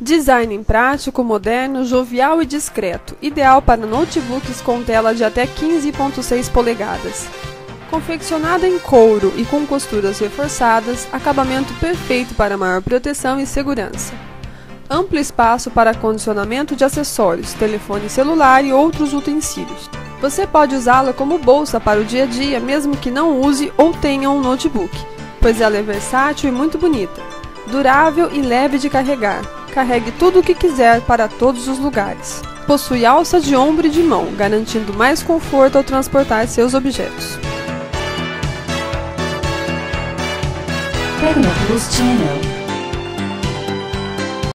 Design prático, moderno, jovial e discreto, ideal para notebooks com tela de até 15.6 polegadas. Confeccionada em couro e com costuras reforçadas, acabamento perfeito para maior proteção e segurança. Amplo espaço para condicionamento de acessórios, telefone celular e outros utensílios. Você pode usá-la como bolsa para o dia a dia, mesmo que não use ou tenha um notebook, pois ela é versátil e muito bonita, durável e leve de carregar. Carregue tudo o que quiser para todos os lugares. Possui alça de ombro e de mão, garantindo mais conforto ao transportar seus objetos. Tecnoplus Channel